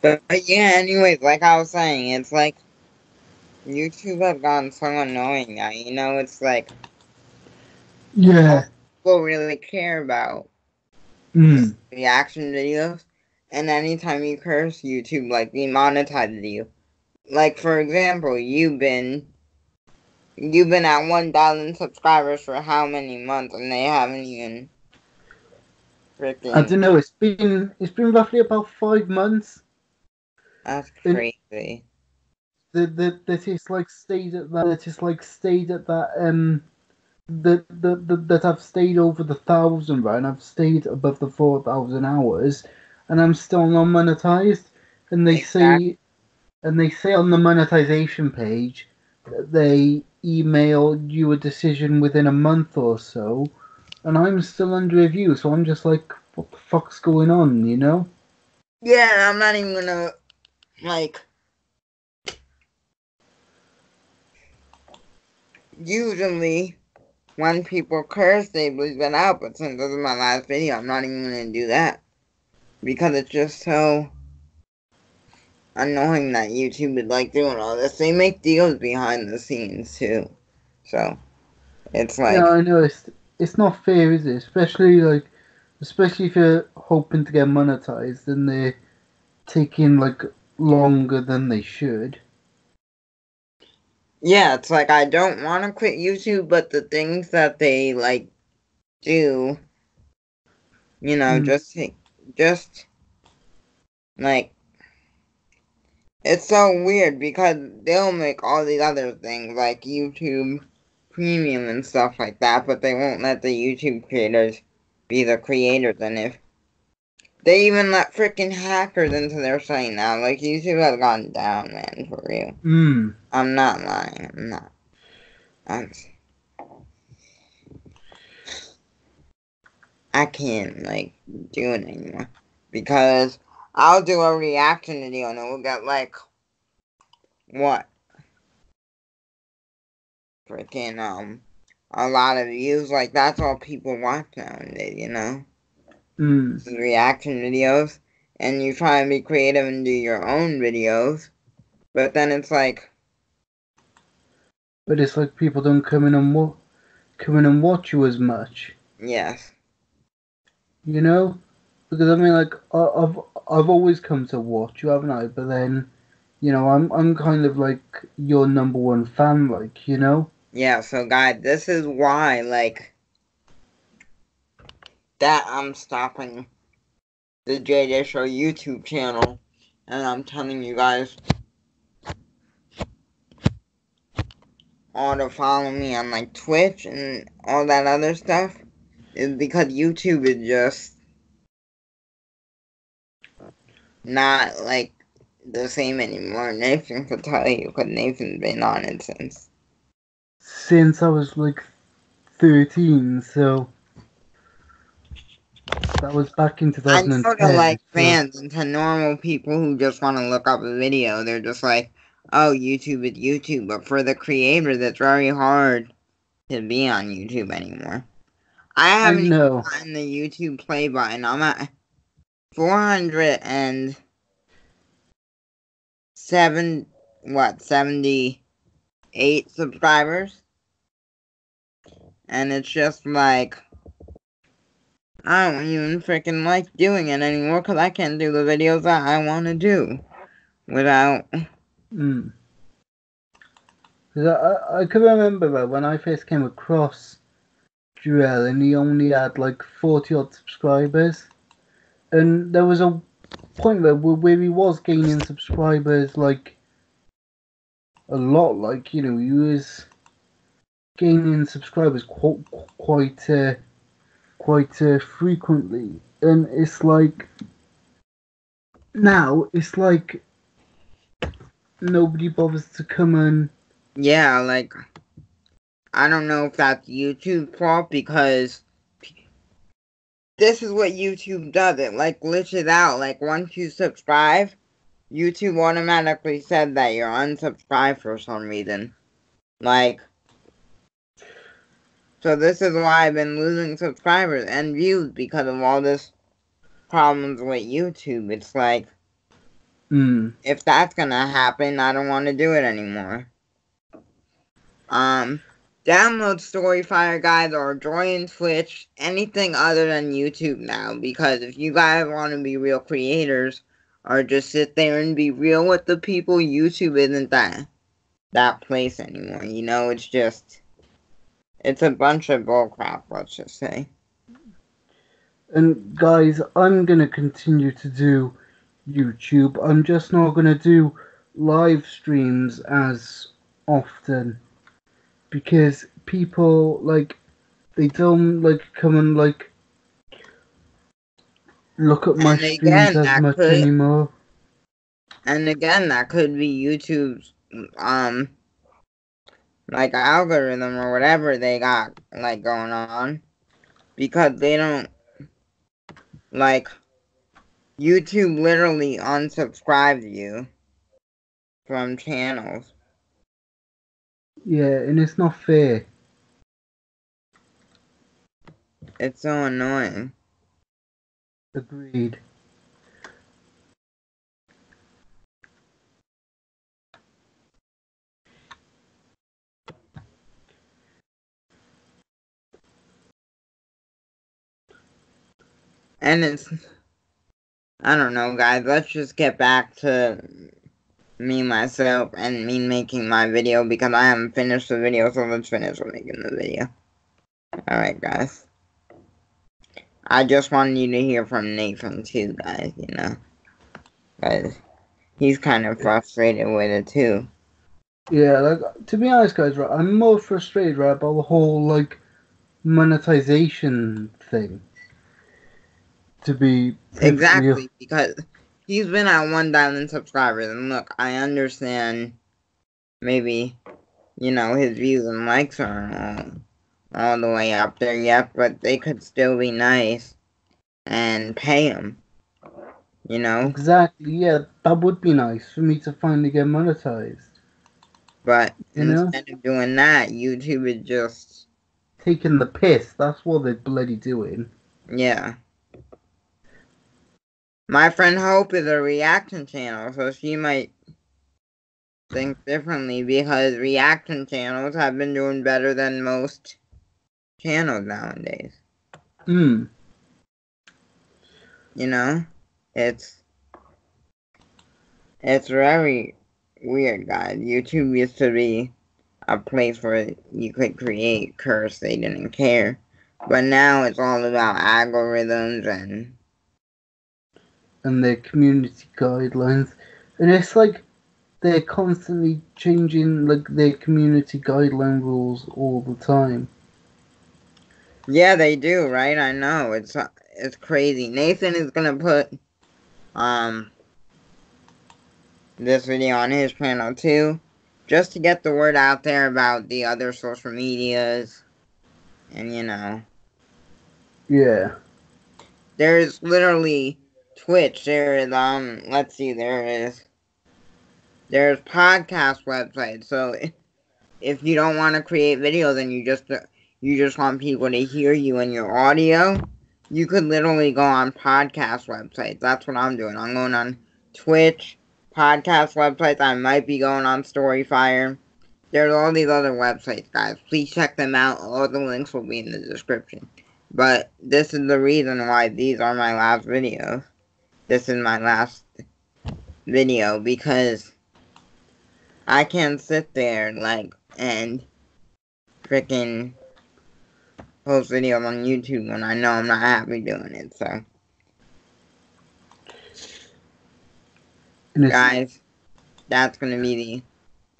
But, but yeah, anyways, like I was saying, it's like YouTube have gotten so annoying now. You know, it's like Yeah. people really care about Mm. reaction videos, and anytime you curse, YouTube like demonetizes you. Like for example, you've been you've been at one thousand subscribers for how many months, and they haven't even freaking. I don't know. It's been it's been roughly about five months That's crazy. that that that it's like stayed at that. That it's like stayed at that. Um, that that that, that I've stayed over the thousand right, and I've stayed above the four thousand hours, and I'm still not monetized. And they Exactly. say, and they say on the monetization page that they email you a decision within a month or so, and I'm still under review. So I'm just like, what the fuck's going on? You know? Yeah, I'm not even gonna like. Usually, when people curse, they bleep it out. But since this is my last video, I'm not even gonna do that because it's just so annoying that YouTube is like doing all this. They make deals behind the scenes too, so it's like yeah, I know it's it's not fair, is it? Especially like, especially if you're hoping to get monetized, and they're taking like longer than they should. Yeah, it's like I don't want to quit YouTube, but the things that they like do, you know, Mm. just just like it's so weird because they'll make all these other things like YouTube Premium and stuff like that, but they won't let the YouTube creators be the creators. And if they even let freaking hackers into their site now, like YouTube has gone down, man, for real. Hmm. I'm not lying. I'm not. I'm. I can't like do it anymore because I'll do a reaction video and it will get like what freaking um a lot of views. Like that's all people watch nowadays. You know, Hmm. This is reaction videos, and you try and be creative and do your own videos, but then it's like. But it's like people don't come in and wa- come in and watch you as much, Yes. you know? Because I mean, like I've I've always come to watch you, haven't I? But then, you know, I'm I'm kind of like your number one fan, like you know. Yeah, so guys, this is why, like, that I'm stopping the JJ Show YouTube channel, and I'm telling you guys all to follow me on, like, Twitch and all that other stuff, is because YouTube is just not, like, the same anymore. Nathan could tell you, because Nathan's been on it since. Since I was like thirteen, so that was back in I 2010. sort of like fans and to normal people who just want to look up a video, they're just like, oh, YouTube is YouTube. But for the creators, it's very hard to be on YouTube anymore. I I haven't even know. gotten the YouTube play button. I'm at 407, what, 78 subscribers? And it's just like, I don't even freaking like doing it anymore because I can't do the videos that I want to do without. Mm. 'Cause I, I, can remember that when I first came across Jerel and he only had like 40 odd subscribers. And there was a point where, where he was gaining subscribers like a lot. Like, you know, he was gaining subscribers quite, quite, uh, quite uh, frequently. And it's like, now it's like nobody bothers to come and Yeah, like, I don't know if that's YouTube's fault because this is what YouTube does. It like glitches out. Like, once you subscribe, YouTube automatically said that you're unsubscribed for some reason. Like, so this is why I've been losing subscribers and views because of all this problems with YouTube. It's like, Mm. If that's gonna happen, I don't want to do it anymore. Um, download Storyfire guys or join Twitch, anything other than YouTube now. Because if you guys want to be real creators, or just sit there and be real with the people, YouTube isn't that that place anymore. You know, it's just it's a bunch of bullcrap. Let's just say. And guys, I'm gonna continue to do YouTube. I'm just not gonna do live streams as often because people like they don't like come and like look at my And streams again, as much could- anymore. And again, that could be YouTube's um like algorithm or whatever they got like going on because they don't like YouTube literally unsubscribed you from channels. Yeah, and it's not fair. It's so annoying. Agreed. And it's I don't know guys, let's just get back to me myself and me making my video because I haven't finished the video, so let's finish making the video. Alright guys. I just wanted you to hear from Nathan too, guys, you know. Cause he's kind of frustrated with it too. Yeah, like to be honest, guys, right, I'm more frustrated right, about the whole like monetization thing. To be Exactly, because he's been at 1,000 subscribers, and look, I understand maybe, you know, his views and likes aren't all, all the way up there yet, but they could still be nice and pay him. You know? Exactly, yeah, that would be nice for me to finally get monetized. But You know? instead of doing that, YouTube is just, Taking the piss, that's what they're bloody doing. yeah. My friend Hope is a reaction channel, so she might think differently because reaction channels have been doing better than most channels nowadays. Hmm. You know? It's it's very weird, guys. YouTube used to be a place where you could create curse, they didn't care. But now it's all about algorithms and and their community guidelines. And it's like they're constantly changing like their community guideline rules all the time. Yeah, they do, right? I know. It's it's crazy. Nathan is gonna put um this video on his channel too, just to get the word out there about the other social medias, and you know, Yeah. there's literally Twitch. There is um, let's see, there is there's podcast websites. So if, you don't want to create videos and you just you just want people to hear you and your audio, you could literally go on podcast websites. That's what I'm doing. I'm going on Twitch, podcast websites. I might be going on Storyfire. There's all these other websites, guys. Please check them out. All the links will be in the description. But this is the reason why these are my last videos. This is my last video because I can't sit there like and freaking post video on YouTube when I know I'm not happy doing it. So guys, that's gonna be the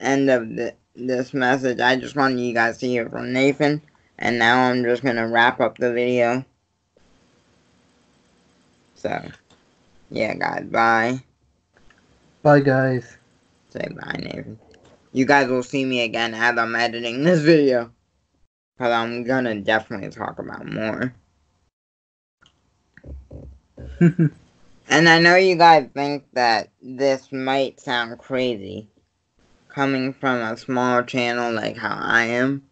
end of the, this message. I just wanted you guys to hear from Nathan, and now I'm just gonna wrap up the video. So, yeah, guys, bye. bye guys. Say bye, Nathan. You guys will see me again as I'm editing this video. Because I'm gonna definitely talk about more. And I know you guys think that this might sound crazy coming from a small channel like how I am.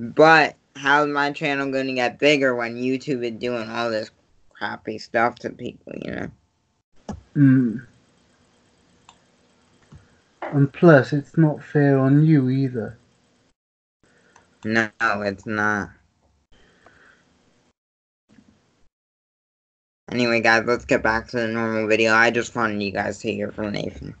But how's my channel gonna get bigger when YouTube is doing all this crappy stuff to people, you know? Mm. And plus, it's not fair on you either. No, it's not. Anyway, guys, let's get back to the normal video. I just wanted you guys to hear from Nathan.